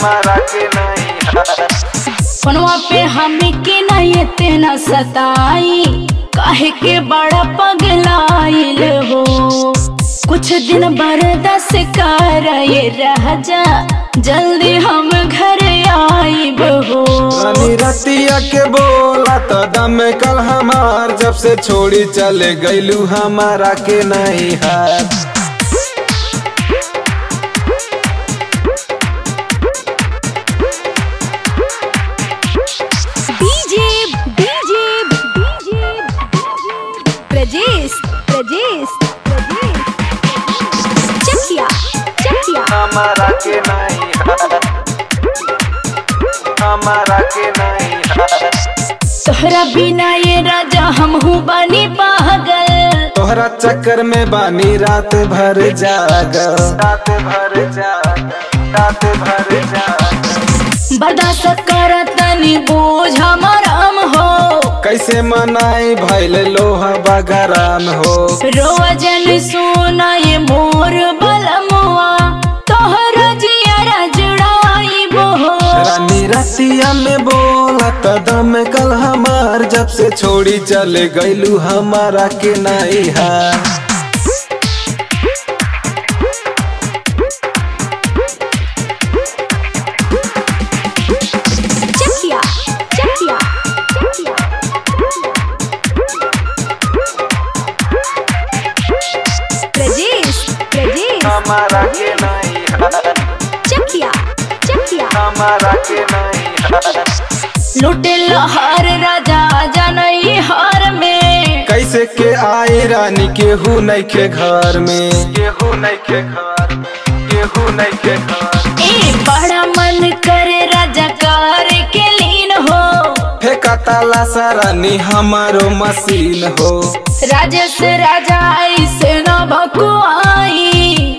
हमारा के नहीं? फोनवा पे हमें के नहीं तेना सताई। काहे के बड़ा पगलाइल हो? कुछ दिन बर्दाश्त कर ये रह जा। जल्दी हम घर आइब हो। रतिया के बोला तो दम कल हमार जब से छोड़ी चले गईलू हमारा के नहीं है? प्रजेश प्रजेश चकिया चकिया हमारा के नहीं हमारा के नहीं तोहरा बिना ये राजा हम हूँ बनी पागल। तोहरा चक्कर में बानी रात भर जाग। रात भर जाग रात भर जाग। बर्दाश्त कर तनी बोझ हमाराम हो कैसे मनाई भैल लोहा बगराम हो? रोजन सोना ये मोर बलमुआ तोहर जियारा जुड़ाई बो। रानी रतिया में बोला त दम कल हमार जब से छोड़ी चले गईलू हमारा के नाई है हमारा के नहीं। लुटे लहर राजा जनई हार में। कैसे के आए रानी केहू नहीं के घर में? केहू नहीं के घर में केहू नहीं के घर ए बड़ा मन करे राजा कार के लीन हो। फेंका ताला सरानी हमारो मशीन हो। राजस राजा ऐसे न भकुआई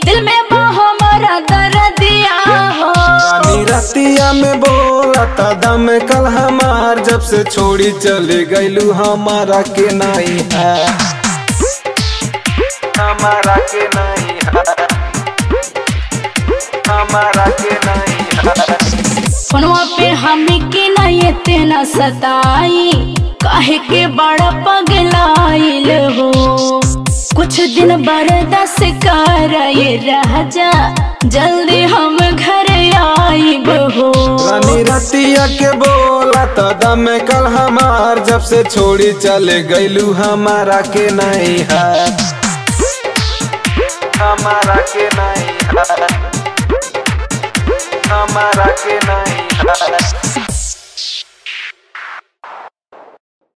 रतिया में बोला त दम कल हमार जब से छोड़ी चले गईलू हमारा के नहीं है। हमारा के नहीं है। हमारा के नहीं है। पे हमें के नहीं तेना सताई। काहे के बड़ा पगलाइल हो। कुछ दिन बर्दाश्त कर ये रह जा। जल्दी हम घर के बोला तो दम कल हमार, जब से छोड़ी चले गईलू हमारा के नहीं है। हमारा के नहीं है। हमारा के